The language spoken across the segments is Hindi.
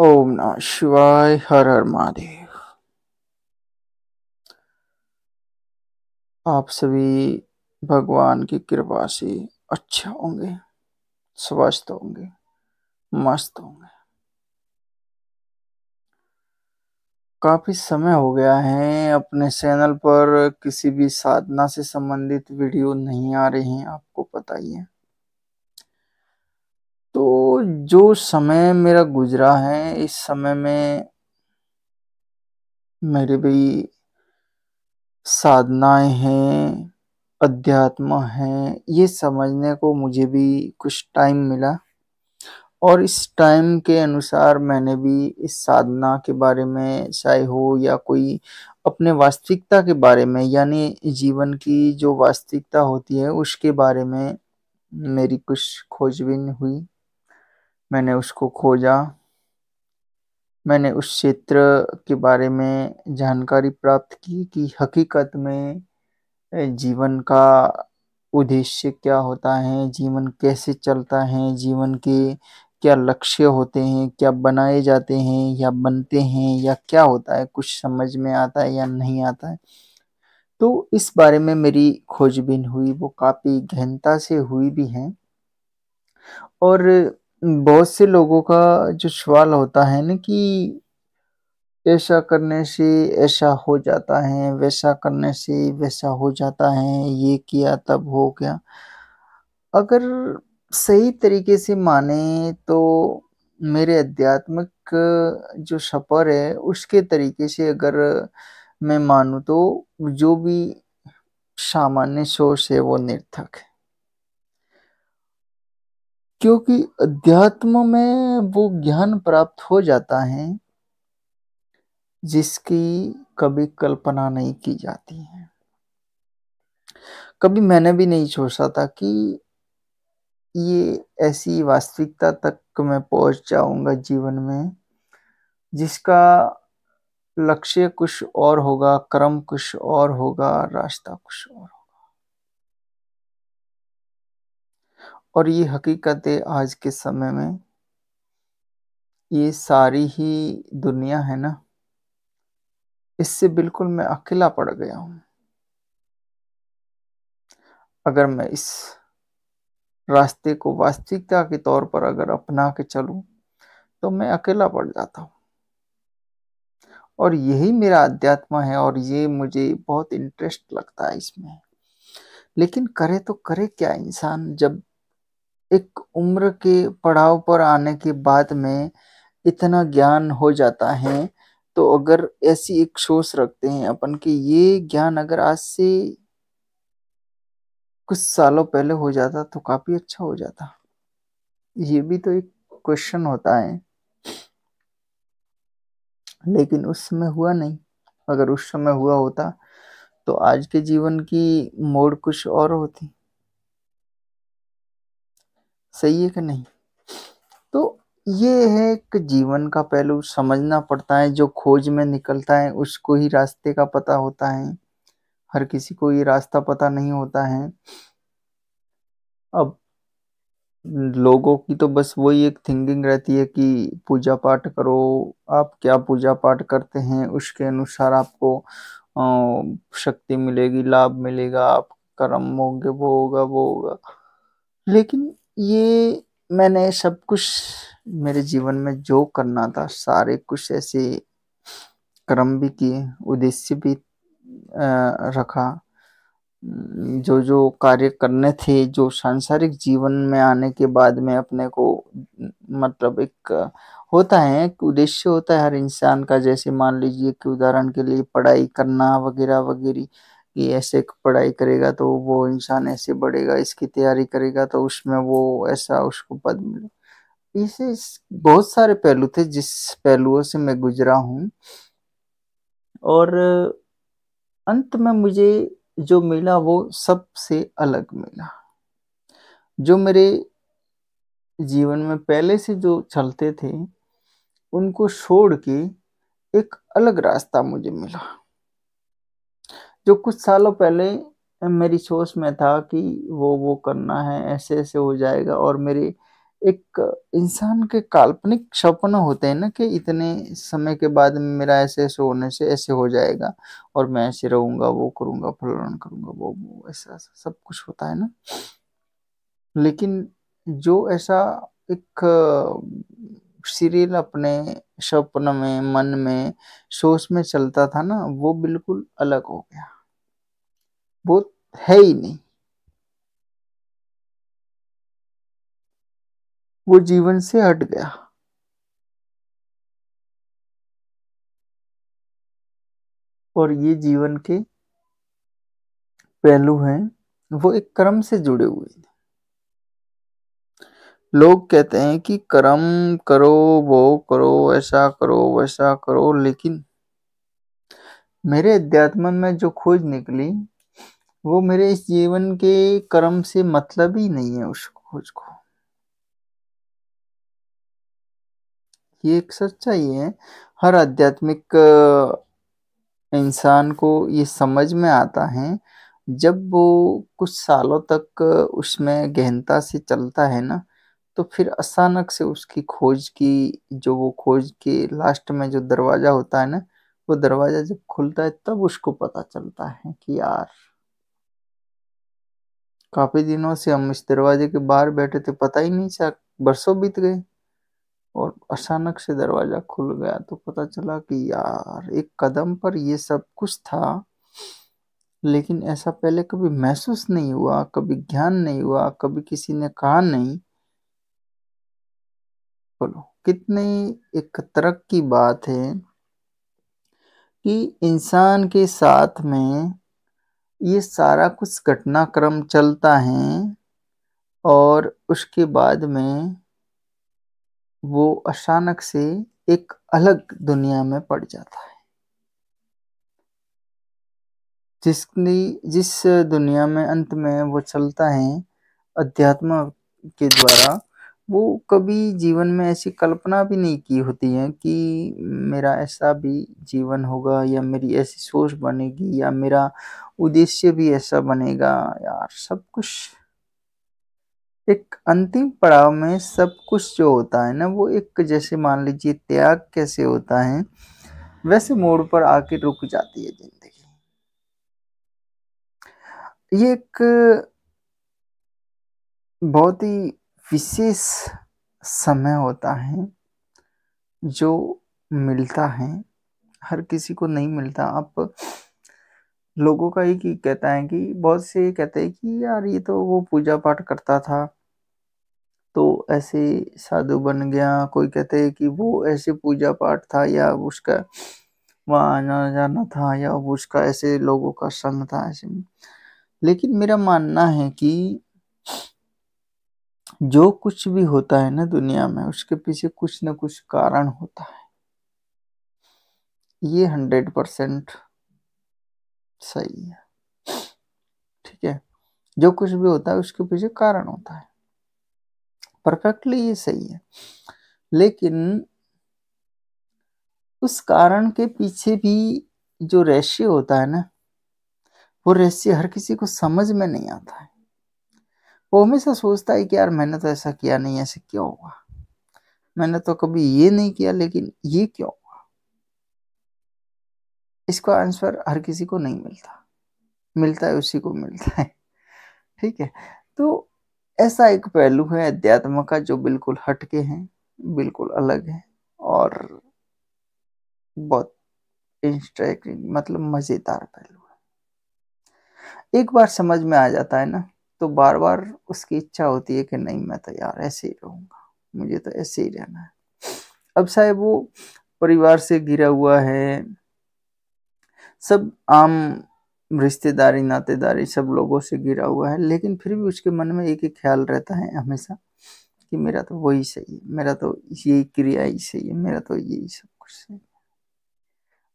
ओम नमः शिवाय, हर हर महादेव। आप सभी भगवान की कृपा से अच्छे होंगे, स्वस्थ होंगे, मस्त होंगे। काफ़ी समय हो गया है, अपने चैनल पर किसी भी साधना से संबंधित वीडियो नहीं आ रहे हैं, आपको पता ही है। तो जो समय मेरा गुजरा है, इस समय में मेरे भी साधनाएँ हैं, अध्यात्म है, ये समझने को मुझे भी कुछ टाइम मिला। और इस टाइम के अनुसार मैंने भी इस साधना के बारे में, चाहे हो या कोई अपने वास्तविकता के बारे में, यानी जीवन की जो वास्तविकता होती है, उसके बारे में मेरी कुछ खोजबीन हुई। मैंने उसको खोजा। मैंने उस क्षेत्र के बारे में जानकारी प्राप्त की कि हकीकत में जीवन का उद्देश्य क्या होता है, जीवन कैसे चलता है, जीवन के क्या लक्ष्य होते हैं, क्या बनाए जाते हैं, या बनते हैं, या क्या होता है, कुछ समझ में आता है या नहीं आता है। तो इस बारे में मेरी खोजबीन हुई, वो काफ़ी गहनता से हुई भी है। और बहुत से लोगों का जो सवाल होता है ना कि ऐसा करने से ऐसा हो जाता है, वैसा करने से वैसा हो जाता है, ये किया तब हो गया। अगर सही तरीके से माने तो मेरे आध्यात्मिक जो सफ़र है, उसके तरीके से अगर मैं मानूँ तो जो भी सामान्य सोच है वो निर्थक है। क्योंकि अध्यात्म में वो ज्ञान प्राप्त हो जाता है, जिसकी कभी कल्पना नहीं की जाती है। कभी मैंने भी नहीं सोचा था कि ये ऐसी वास्तविकता तक मैं पहुँच जाऊँगा जीवन में, जिसका लक्ष्य कुछ और होगा, क्रम कुछ और होगा, रास्ता कुछ और होगा। और ये हकीकत है आज के समय में, ये सारी ही दुनिया है ना, इससे बिल्कुल मैं अकेला पड़ गया हूँ। अगर मैं इस रास्ते को वास्तविकता के तौर पर अगर अपना के चलूँ तो मैं अकेला पड़ जाता हूँ। और यही मेरा अध्यात्म है और ये मुझे बहुत इंटरेस्ट लगता है इसमें। लेकिन करे तो करे क्या इंसान, जब एक उम्र के पड़ाव पर आने के बाद में इतना ज्ञान हो जाता है तो अगर ऐसी एक सोच रखते हैं अपन कि ये ज्ञान अगर आज से कुछ सालों पहले हो जाता तो काफ़ी अच्छा हो जाता। ये भी तो एक क्वेश्चन होता है। लेकिन उस समय हुआ नहीं। अगर उस समय हुआ होता तो आज के जीवन की मोड़ कुछ और होती। सही है कि नहीं? तो ये है कि जीवन का पहलू, समझना पड़ता है, जो खोज में निकलता है, उसको ही रास्ते का पता होता है। हर किसी को ये रास्ता पता नहीं होता है। अब लोगों की तो बस वही एक थिंकिंग रहती है कि पूजा पाठ करो, आप क्या पूजा पाठ करते हैं, उसके अनुसार आपको शक्ति मिलेगी, लाभ मिलेगा, आप कर्म होंगे, वो होगा वो होगा। लेकिन ये मैंने सब कुछ मेरे जीवन में जो करना था, सारे कुछ ऐसे कर्म भी किए, उद्देश्य भी रखा। जो जो कार्य करने थे, जो सांसारिक जीवन में आने के बाद में अपने को मतलब एक होता है, एक उद्देश्य होता है हर इंसान का। जैसे मान लीजिए कि उदाहरण के लिए पढ़ाई करना, वगैरह वगैरह। कि ऐसे पढ़ाई करेगा तो वो इंसान ऐसे बढ़ेगा, इसकी तैयारी करेगा तो उसमें वो ऐसा उसको पद मिले। इसे बहुत सारे पहलू थे जिस पहलुओं से मैं गुजरा हूँ। और अंत में मुझे जो मिला वो सबसे अलग मिला। जो मेरे जीवन में पहले से जो चलते थे, उनको छोड़ के एक अलग रास्ता मुझे मिला। जो कुछ सालों पहले मेरी सोच में था कि वो वो करना है, ऐसे ऐसे हो जाएगा और मेरे एक इंसान के काल्पनिक सपने होते हैं ना कि इतने समय के बाद मेरा ऐसे ऐसे होने से ऐसे हो जाएगा और मैं ऐसे रहूँगा, वो करूँगा, फलाना करूँगा, वो वो, ऐसा सब कुछ होता है ना। लेकिन जो ऐसा एक सीरियल अपने स्वप्न में, मन में, सोच में चलता था ना, वो बिल्कुल अलग हो गया। वो है ही नहीं। वो जीवन से हट गया। और ये जीवन के पहलू हैं, वो एक कर्म से जुड़े हुए हैं। लोग कहते हैं कि कर्म करो, वो करो ऐसा करो, वैसा करो, लेकिन मेरे अध्यात्म में जो खोज निकली, वो मेरे इस जीवन के कर्म से मतलब ही नहीं है उस खोज को। ये एक सच्चाई है। हर आध्यात्मिक इंसान को ये समझ में आता है, जब वो कुछ सालों तक उसमें गहनता से चलता है ना तो फिर अचानक से उसकी खोज की, जो वो खोज के लास्ट में जो दरवाज़ा होता है ना, वो दरवाज़ा जब खुलता है, तब उसको पता चलता है कि यार, काफ़ी दिनों से हम इस दरवाजे के बाहर बैठे थे, पता ही नहीं चला, बरसों बीत गए। और अचानक से दरवाज़ा खुल गया तो पता चला कि यार, एक कदम पर ये सब कुछ था, लेकिन ऐसा पहले कभी महसूस नहीं हुआ, कभी ज्ञान नहीं हुआ, कभी किसी ने कहा नहीं बोलो। कितनी एक तरक की बात है कि इंसान के साथ में ये सारा कुछ घटनाक्रम चलता है और उसके बाद में वो अचानक से एक अलग दुनिया में पड़ जाता है। जिसने, जिस दुनिया में अंत में वो चलता है, अध्यात्म के द्वारा वो कभी जीवन में ऐसी कल्पना भी नहीं की होती है कि मेरा ऐसा भी जीवन होगा या मेरी ऐसी सोच बनेगी या मेरा उद्देश्य भी ऐसा बनेगा। यार, सब कुछ एक अंतिम पड़ाव में सब कुछ जो होता है ना, वो एक जैसे मान लीजिए त्याग कैसे होता है, वैसे मोड़ पर आके रुक जाती है ज़िंदगी। ये एक बहुत ही विशेष समय होता है जो मिलता है। हर किसी को नहीं मिलता। आप लोगों का ही कहता है कि, बहुत से कहते हैं कि, यार, ये तो वो पूजा पाठ करता था। तो ऐसे साधु बन गया। कोई कहते हैं कि वो ऐसे पूजा पाठ था या उसका वहाँ आना जाना था या उसका ऐसे लोगों का संग था ऐसे। लेकिन मेरा मानना है कि जो कुछ भी होता है ना दुनिया में, उसके पीछे कुछ न कुछ कारण होता है। ये हंड्रेड परसेंट सही है। ठीक है? जो कुछ भी होता है, उसके पीछे कारण होता है। परफेक्टली ये सही है। लेकिन उस कारण के पीछे भी जो रहस्य होता है ना, वो रहस्य हर किसी को समझ में नहीं आता है। वो हमेशा सोचता है कि यार मैंने तो ऐसा किया नहीं, ऐसे क्यों हुआ? मैंने तो कभी ये नहीं किया, लेकिन ये क्यों हुआ? इसका आंसर हर किसी को नहीं मिलता। मिलता है, उसी को मिलता है। ठीक है? तो ऐसा एक पहलू है अध्यात्म का जो बिल्कुल हटके हैं, बिल्कुल अलग है और बहुत इंस्ट्रेक्टिंग मतलब मज़ेदार पहलू है। एक बार समझ में आ जाता है ना? तो बार बार उसकी इच्छा होती है कि नहीं, मैं तो यार ऐसे ही रहूँगा। मुझे तो ऐसे ही रहना है। अब साहब वो परिवार से घिरा हुआ है। सब आम रिश्तेदारी, नातेदारी सब लोगों से घिरा हुआ है, लेकिन फिर भी उसके मन में एक ही ख्याल रहता है हमेशा कि मेरा तो वही सही है, मेरा तो यही क्रिया ही सही है, मेरा तो यही सब कुछ सही है।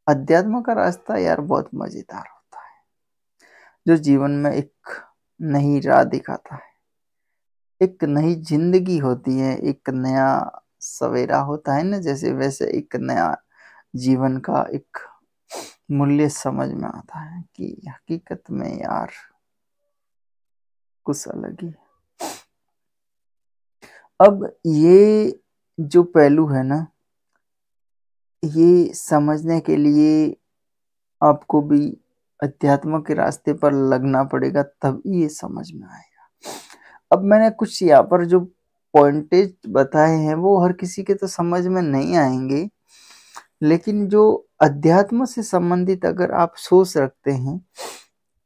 अध्यात्म का रास्ता यार बहुत मज़ेदार होता है। जो जीवन में एक नई राह दिखाता है। एक नई ज़िंदगी होती है, एक नया सवेरा होता है ना, जैसे वैसे एक नया जीवन का एक मूल्य समझ में आता है कि हकीकत में यार कुछ अलग ही। अब ये जो पहलू है ना, ये समझने के लिए आपको भी अध्यात्म के रास्ते पर लगना पड़ेगा तभी ये समझ में आएगा। अब मैंने कुछ यहाँ पर जो पॉइंटेज बताए हैं, वो हर किसी के तो समझ में नहीं आएँगे। लेकिन जो अध्यात्म से संबंधित अगर आप सोच रखते हैं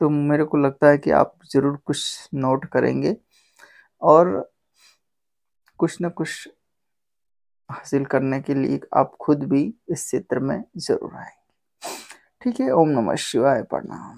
तो मेरे को लगता है कि आप ज़रूर कुछ नोट करेंगे और कुछ ना कुछ हासिल करने के लिए आप खुद भी इस क्षेत्र में ज़रूर आएँगे। ठीक है ओम नमः शिवाय प्रणाम।